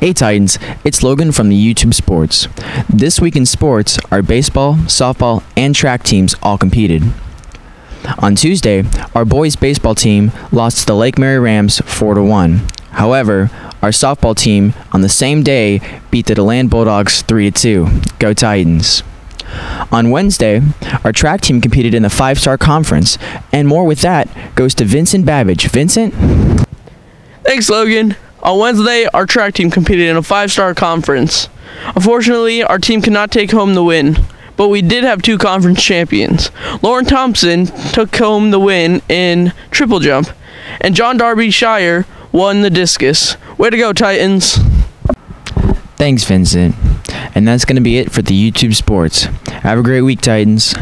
Hey Titans, it's Logan from the Utube Sports. This week in sports, our baseball, softball, and track teams all competed. On Tuesday, our boys baseball team lost to the Lake Mary Rams 4 to 1. However, our softball team on the same day beat the DeLand Bulldogs 3 to 2. Go Titans. On Wednesday, our track team competed in the five star conference, and more with that goes to Vincent Babbage. Vincent? Thanks, Logan. On Wednesday, our track team competed in a five star conference. Unfortunately, our team could not take home the win, but we did have two conference champions. Lauren Thompson took home the win in triple jump, and John Darbyshire won the discus. Way to go, Titans! Thanks, Vincent. And that's going to be it for the Utube Sports. Have a great week, Titans.